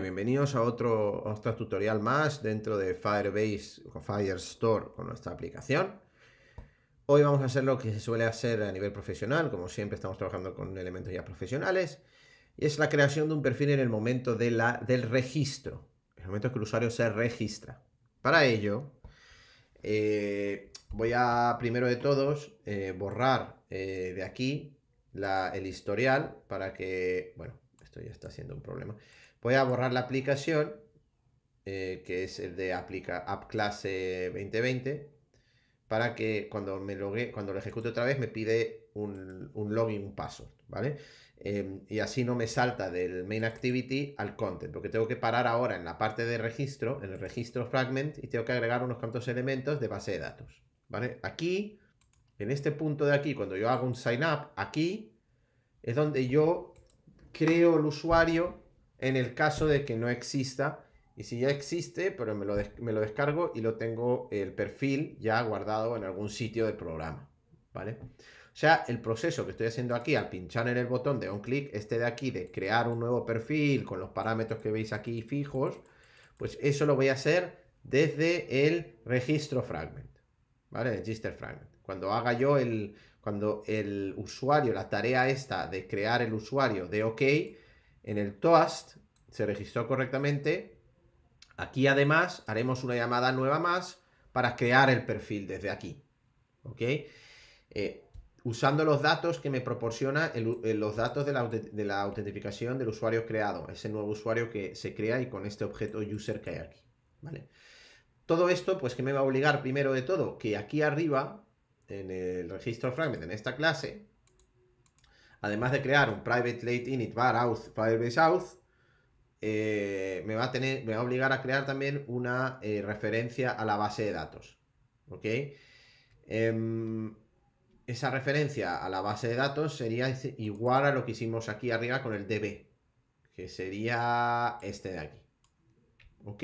Bienvenidos a otro, otro tutorial más dentro de Firebase o Firestore con nuestra aplicación. Hoy vamos a hacer lo que se suele hacer a nivel profesional, como siempre estamos trabajando con elementos ya profesionales, y es la creación de un perfil en el momento de la, del registro, en el momento que el usuario se registra. Para ello, eh, voy a primero de todos eh, borrar eh, de aquí el historial para que, bueno, esto ya está siendo un problema Voy a borrar la aplicación, eh, que es el de App Class 2020, para que cuando, me logue, cuando lo ejecute otra vez me pide un, login, un password, ¿vale? Em, y así no me salta del main activity al content, porque tengo que parar ahora en la parte de registro, en el registro fragment, y tengo que agregar unos cuantos elementos de base de datos, ¿vale? Aquí, en este punto de aquí, cuando yo hago un sign up, aquí es donde yo creo el usuario en el caso de que no exista. Y si ya existe, pero me lo, me lo descargo y lo tengo el perfil ya guardado en algún sitio del programa. ¿Vale? O sea, el proceso que estoy haciendo aquí al pinchar en el botón de on click, este de aquí de crear un nuevo perfil con los parámetros que veis aquí fijos, pues eso lo voy a hacer desde el registro fragment. ¿Vale? Register fragment. Cuando haga yo el, cuando el usuario, la tarea esta de crear el usuario de OK, en el toast se registró correctamente. Aquí además haremos una llamada nueva más para crear el perfil desde aquí. ¿Ok? Eh, usando los datos que me proporciona eh, los datos de la, autentificación del usuario creado, ese nuevo usuario que se crea y con este objeto user que hay aquí. ¿Vale? Todo esto, pues que me va a obligar primero de todo que aquí arriba, en el registro fragment, en esta clase, además de crear un private late init var auth firebase auth, eh, me, va a tener, me va a obligar a crear también una eh, referencia a la base de datos. ¿Ok? Em, esa referencia a la base de datos sería igual a lo que hicimos aquí arriba con el db, que sería este de aquí. ¿Ok?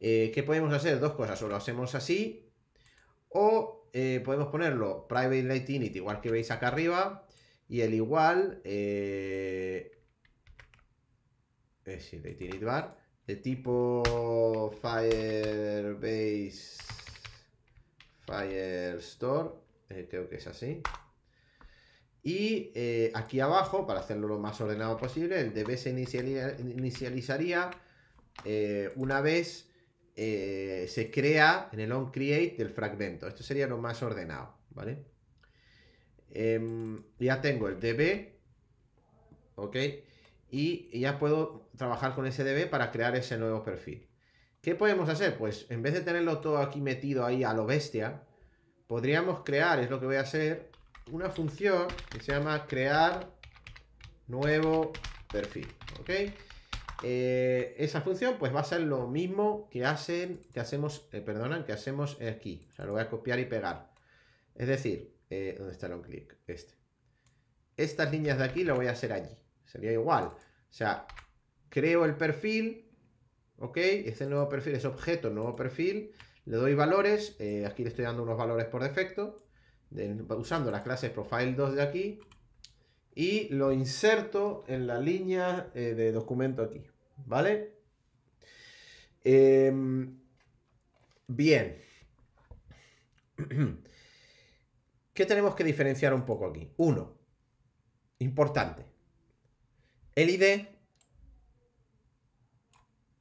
Eh, ¿Qué podemos hacer? Dos cosas, o lo hacemos así, o podemos ponerlo private late init, igual que veis acá arriba, y el igual, eh, es bar, de tipo Firebase Firestore, eh, creo que es así. Y eh, aquí abajo, para hacerlo lo más ordenado posible, el DB se inicializaría eh, una vez se crea en el onCreate del fragmento. Esto sería lo más ordenado, ¿vale? Em, ya tengo el DB, ¿ok? Y ya puedo trabajar con ese DB para crear ese nuevo perfil. ¿Qué podemos hacer? Pues en vez de tenerlo todo aquí metido ahí a lo bestia, podríamos crear, es lo que voy a hacer, una función que se llama crear nuevo perfil, ¿ok? Eh, esa función pues va a ser lo mismo que hacen, que hacemos, eh, perdonan, que hacemos aquí. O sea, lo voy a copiar y pegar. Es decir, eh, ¿Dónde está el on click? Este. Estas líneas de aquí lo voy a hacer allí. Sería igual. O sea, creo el perfil. ¿Ok? Este nuevo perfil es objeto, nuevo perfil. Le doy valores. Eh, aquí le estoy dando unos valores por defecto. usando la clase profile 2 de aquí. Y lo inserto en la línea eh, de documento aquí. ¿Vale? Em, bien. ¿Qué tenemos que diferenciar un poco aquí? Uno, importante. El ID,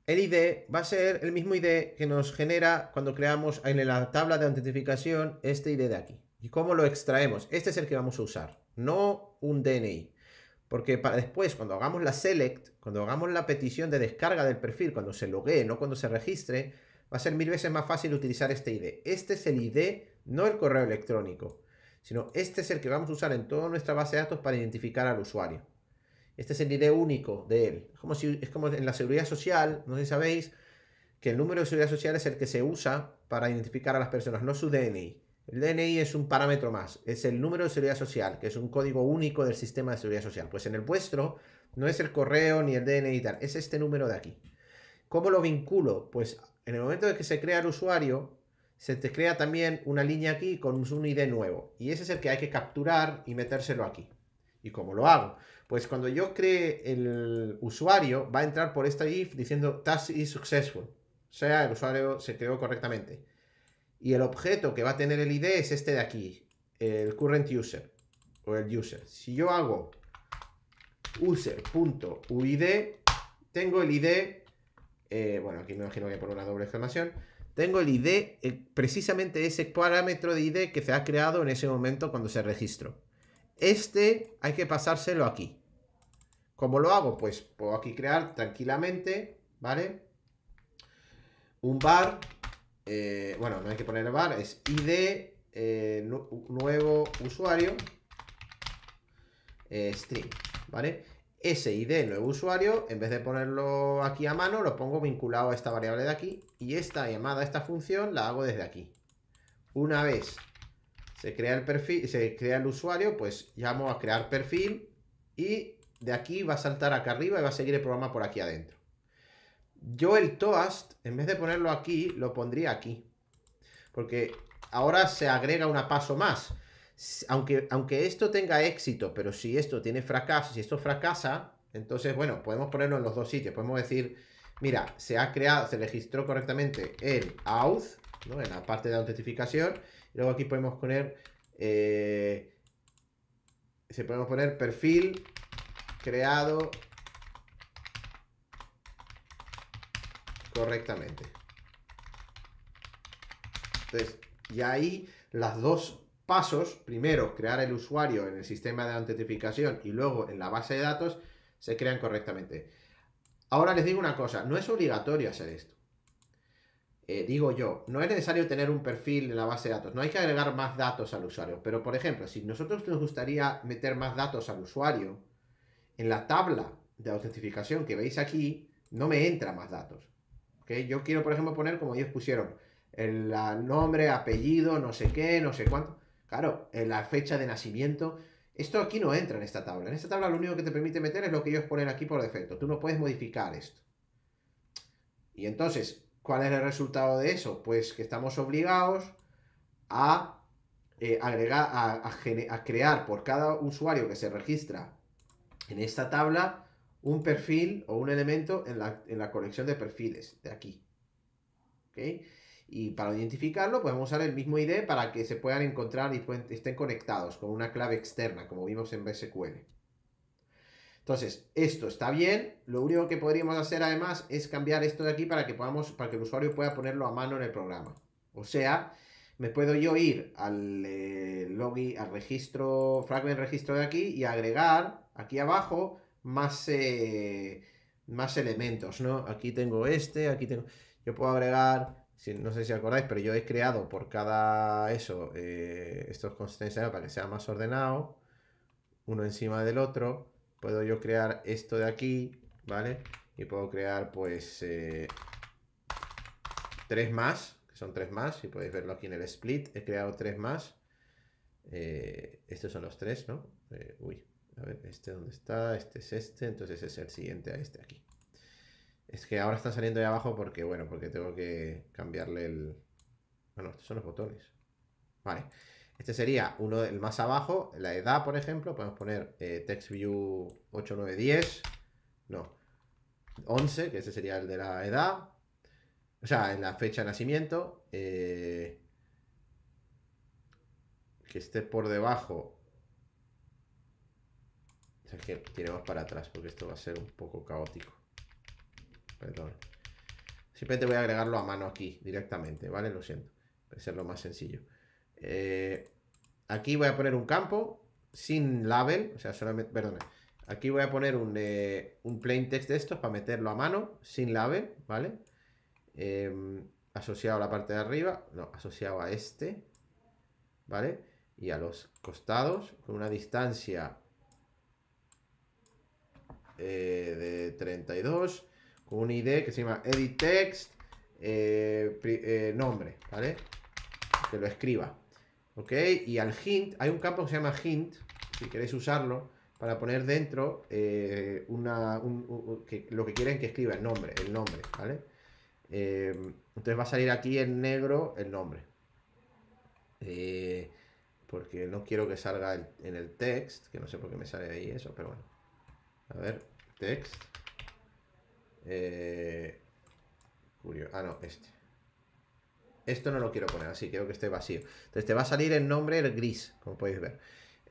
el ID va a ser el mismo ID que nos genera cuando creamos en la tabla de autentificación este ID de aquí. ¿Y cómo lo extraemos? Este es el que vamos a usar, no un DNI. Porque para después, cuando hagamos la select, cuando hagamos la petición de descarga del perfil, cuando se loguee, no cuando se registre, va a ser mil veces más fácil utilizar este ID. Este es el ID, no el correo electrónico sino este es el que vamos a usar en toda nuestra base de datos para identificar al usuario. Este es el ID único de él. Es como, si, es como en la seguridad social, no sé si sabéis, que el número de seguridad social es el que se usa para identificar a las personas, no su DNI. El DNI es un parámetro más, es el número de seguridad social, que es un código único del sistema de seguridad social. Pues en el vuestro no es el correo ni el DNI y tal, es este número de aquí. ¿Cómo lo vinculo? Pues en el momento de que se crea el usuario, se te crea también una línea aquí con un ID nuevo. Y ese es el que hay que capturar y metérselo aquí. ¿Y cómo lo hago? Pues cuando yo cree el usuario, va a entrar por esta if diciendo task is successful. O sea, el usuario se creó correctamente. Y el objeto que va a tener el ID es este de aquí, el current user o el user. Si yo hago user.uid, tengo el ID, eh, bueno, aquí me imagino que poner una doble exclamación, tengo el ID, eh, precisamente ese parámetro de ID que se ha creado en ese momento cuando se registró. Este hay que pasárselo aquí. ¿Cómo lo hago? Pues puedo aquí crear tranquilamente, ¿vale? Un bar, eh, bueno, no hay que poner bar, es ID eh, nuevo usuario string, ¿vale? Ese ID nuevo usuario, en vez de ponerlo aquí a mano, lo pongo vinculado a esta variable de aquí y esta llamada esta función la hago desde aquí. Una vez se crea el perfil, se crea el usuario, pues llamo a crear perfil y de aquí va a saltar acá arriba y va a seguir el programa por aquí adentro. Yo el toast, en vez de ponerlo aquí, lo pondría aquí. Porque ahora se agrega un paso más. Aunque, aunque esto tenga éxito, pero si esto tiene fracaso, si esto fracasa, entonces, bueno, podemos ponerlo en los dos sitios. Podemos decir, mira, se ha creado, se registró correctamente el auth, ¿no? En la parte de autentificación. Y luego aquí podemos poner, eh, se podemos poner perfil creado correctamente. Entonces, y ahí las dos pasos, primero crear el usuario en el sistema de autentificación y luego en la base de datos, se crean correctamente. Ahora les digo una cosa, no es obligatorio hacer esto. Eh, digo yo, no es necesario tener un perfil en la base de datos, no hay que agregar más datos al usuario, pero por ejemplo, si nosotros nos gustaría meter más datos al usuario, en la tabla de autentificación que veis aquí, no me entra más datos. Yo quiero, por ejemplo, poner como ellos pusieron, el nombre, apellido, no sé qué, no sé cuánto. Claro, en la fecha de nacimiento. Esto aquí no entra en esta tabla. En esta tabla lo único que te permite meter es lo que ellos ponen aquí por defecto. Tú no puedes modificar esto. Y entonces, ¿cuál es el resultado de eso? Pues que estamos obligados a eh, agregar, a crear por cada usuario que se registra en esta tabla un perfil o un elemento en la, colección de perfiles de aquí. ¿Ok? Y para identificarlo podemos usar el mismo ID para que se puedan encontrar y estén conectados con una clave externa, como vimos en BSQL. Entonces, esto está bien. Lo único que podríamos hacer además es cambiar esto de aquí para que podamos, para que el usuario pueda ponerlo a mano en el programa. O sea, me puedo yo ir al eh, login, al registro, fragment registro de aquí y agregar aquí abajo más, eh, más elementos, ¿no? Aquí tengo este, aquí tengo... Yo puedo agregar, si, no sé si acordáis, pero yo he creado por cada eso, eh, estos constraints para que sea más ordenado, uno encima del otro. Puedo yo crear esto de aquí, ¿vale? Y puedo crear, pues, eh, tres más, que son tres más, y podéis verlo aquí en el split. He creado tres más. estos son los tres, ¿no? uy, a ver, este dónde está, este es este, entonces es el siguiente a este aquí. Es que ahora está saliendo de abajo porque, bueno, porque tengo que cambiarle el... Bueno, estos son los botones. Vale. Este sería uno del más abajo, la edad, por ejemplo, podemos poner eh, TextView 8910, no, 11, que ese sería el de la edad, o sea, en la fecha de nacimiento, eh, que esté por debajo es que tiremos para atrás porque esto va a ser un poco caótico. Perdón. Simplemente voy a agregarlo a mano aquí directamente, ¿vale? Lo siento. Puede ser lo más sencillo. Eh, aquí voy a poner un campo sin label, o sea, solamente, perdón. Aquí voy a poner un, eh, un plain text de estos para meterlo a mano, sin label, ¿vale? Em, asociado a la parte de arriba, no, asociado a este, ¿vale? Y a los costados, con una distancia eh, de 32 con un ID que se llama edit text eh, eh, nombre, ¿vale? Que lo escriba. ¿Ok? Y al hint, hay un campo que se llama hint, si queréis usarlo, para poner dentro una, que, lo que quieren que escriba, el nombre, el nombre, ¿vale? entonces va a salir aquí en negro el nombre. porque no quiero que salga en el text, que no sé por qué me sale ahí eso, pero bueno. A ver, text. Eh, ah, no, este. Esto no lo quiero poner así, quiero que esté vacío. Entonces te va a salir el nombre gris, como podéis ver.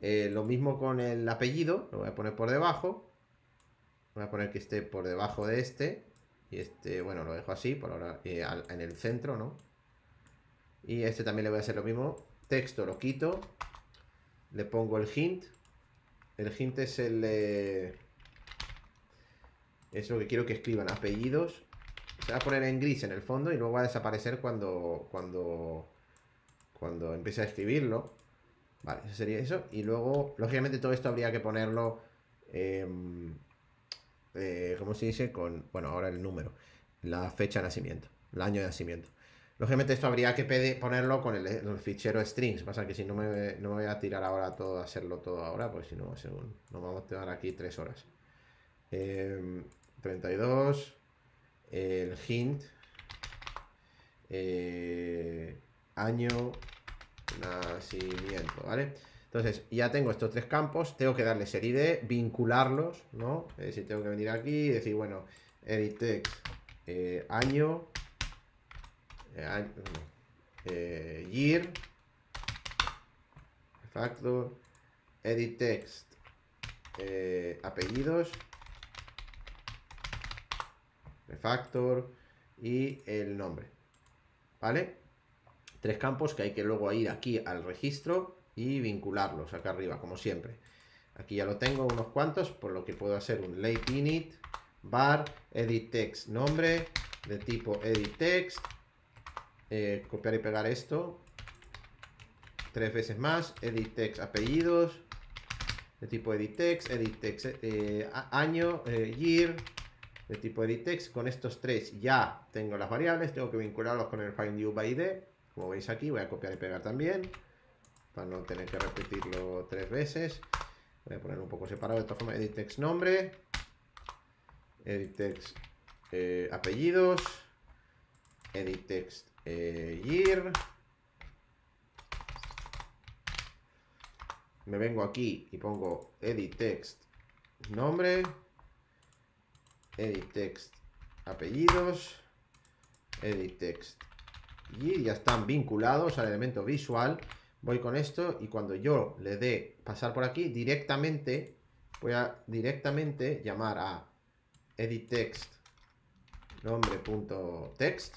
Eh, lo mismo con el apellido, lo voy a poner por debajo. Voy a poner que esté por debajo de este. Y este, bueno, lo dejo así, por ahora, eh, en el centro, ¿no? Y este también le voy a hacer lo mismo. Texto lo quito. Le pongo el hint. El hint es el... es lo que quiero que escriban, apellidos. Se va a poner en gris en el fondo y luego va a desaparecer cuando, cuando, cuando empiece a escribirlo. Vale, eso sería eso. Y luego, lógicamente, todo esto habría que ponerlo, em, eh, ¿cómo se dice? Con, bueno, ahora el número, la fecha de nacimiento, el año de nacimiento. Lógicamente esto habría que ponerlo con el, fichero strings. Pasa que si no me, no me, voy a tirar ahora todo, hacerlo todo ahora, pues si no, nos vamos a quedar aquí tres horas. 32, em, el hint, eh, año, nacimiento, ¿vale? Entonces, ya tengo estos tres campos, tengo que darle serie de vincularlos, ¿no? Es decir, tengo que venir aquí y decir, bueno, edit text, eh, año, eh, eh, year, factor, edit text, apellidos, refactor y el nombre, ¿vale? tres campos que hay que luego ir aquí al registro y vincularlos acá arriba, como siempre. Aquí ya lo tengo unos cuantos, por lo que puedo hacer un late init, bar, edit text, nombre, de tipo edit text, eh, copiar y pegar esto, tres veces más, edit text, apellidos, de tipo edit text, edit text, eh, año, eh, year, de tipo edit text, con estos tres ya tengo las variables, tengo que vincularlos con el find you by id, como veis aquí, voy a copiar y pegar también. Para no tener que repetirlo tres veces. Voy a poner un poco separado. De todas formas, edit text nombre. Edit text eh, apellidos. Edit text eh, year. Me vengo aquí y pongo edit text nombre. Edit text apellidos. Edit text y ya están vinculados al elemento visual. Voy con esto y cuando yo le dé pasar por aquí, directamente voy a directamente llamar a edit text nombre.text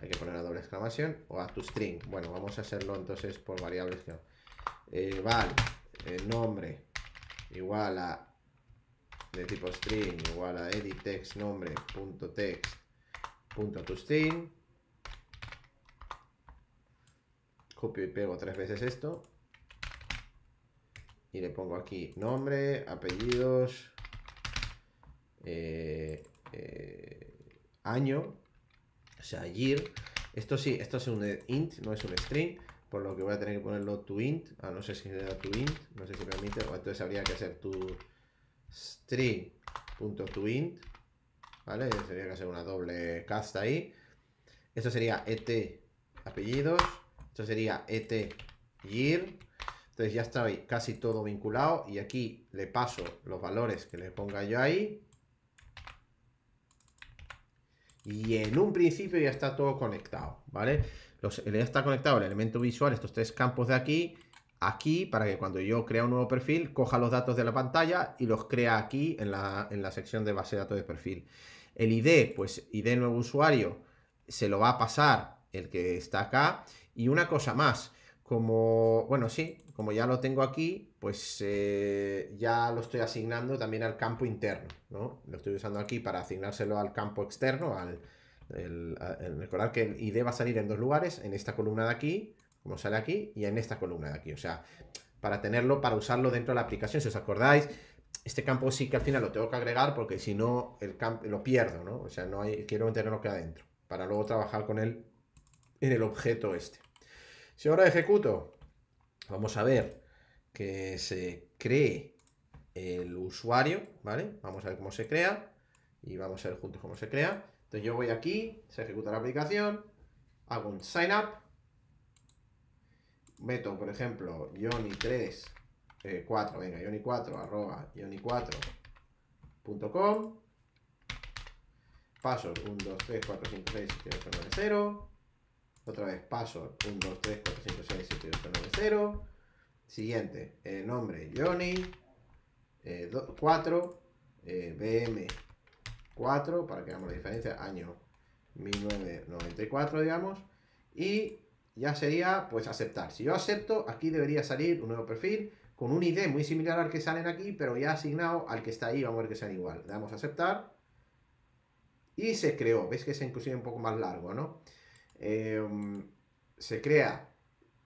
hay que poner la doble exclamación o a tu string. Bueno, vamos a hacerlo entonces por variables que eh, el nombre igual a de tipo string igual a edit text nombre.text punto to string Copio y pego tres veces esto. Y le pongo aquí nombre, apellidos, eh, eh, año, o sea, year. Esto sí, esto es un int, no es un string, por lo que voy a tener que ponerlo to int. Ah, no sé si da to int, no sé si permite, o entonces habría que hacer to string.toInt, ¿vale? Sería que hacer una doble cast ahí. Esto sería et apellidos esto sería et year. Entonces ya está casi todo vinculado. Y aquí le paso los valores que le ponga yo ahí. Y en un principio ya está todo conectado, ¿vale? Ya está conectado el elemento visual, estos tres campos de aquí, aquí, para que cuando yo crea un nuevo perfil, coja los datos de la pantalla y los crea aquí en la, en la sección de base de datos de perfil. El ID, pues ID nuevo usuario, se lo va a pasar el que está acá. Y una cosa más, como, bueno, sí, como ya lo tengo aquí, pues eh, ya lo estoy asignando también al campo interno, ¿no? Lo estoy usando aquí para asignárselo al campo externo, al recordar que el ID va a salir en dos lugares, en esta columna de aquí, como sale aquí, y en esta columna de aquí, o sea, para tenerlo, para usarlo dentro de la aplicación, si os acordáis, este campo sí que al final lo tengo que agregar porque si no, el campo lo pierdo, ¿no? O sea, no hay, quiero tenerlo que adentro, para luego trabajar con él en el objeto este. Si ahora ejecuto, vamos a ver que se cree el usuario, ¿vale? Vamos a ver cómo se crea y vamos a ver juntos cómo se crea. Entonces yo voy aquí, se ejecuta la aplicación, hago un sign up meto, por ejemplo, Yoni3, 4, eh, venga, Yoni4, arroba, Yoni4.com. Password 1, 2, 3, 4, 5, 6, 7, 8, 9, 0. Otra vez, password 1, 2, 3, 4, 5, 6, 7, 8, 9, 0. Siguiente, eh, nombre Yoni, eh, 4, eh, BM 4, para que veamos la diferencia, año 1994, digamos. Y ya sería, pues, aceptar. Si yo acepto, aquí debería salir un nuevo perfil con un ID muy similar al que salen aquí, pero ya asignado al que está ahí. Vamos a ver que sean igual. Le damos a aceptar. Y se creó. ¿Ves que es inclusive un poco más largo, no? Em, se crea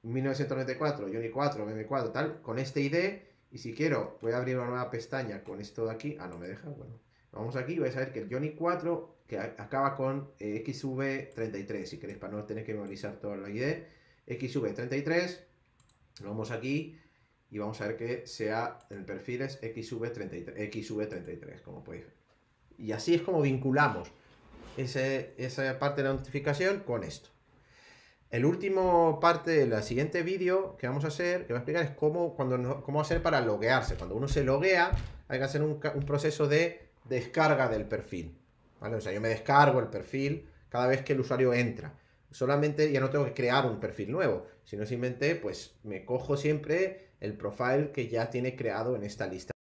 1994, Uni 4, BM4, tal, con este ID. Y si quiero, voy a abrir una nueva pestaña con esto de aquí. Ah, no me deja. Bueno, vamos aquí y vais a ver que el Johnny 4 que acaba con eh, XV33, si queréis, para no tener que memorizar toda la ID. XV33, vamos aquí y vamos a ver que sea el perfil es XV33, XV33, como podéis ver. Y así es como vinculamos esa parte de la notificación con esto. El último parte del siguiente vídeo que vamos a hacer, que voy a explicar, es cómo, cuando, cómo hacer para loguearse. Cuando uno se loguea, hay que hacer un proceso de descarga del perfil. O sea, yo me descargo el perfil cada vez que el usuario entra. Solamente ya no tengo que crear un perfil nuevo, sino simplemente pues me cojo siempre el profile que ya tiene creado en esta lista.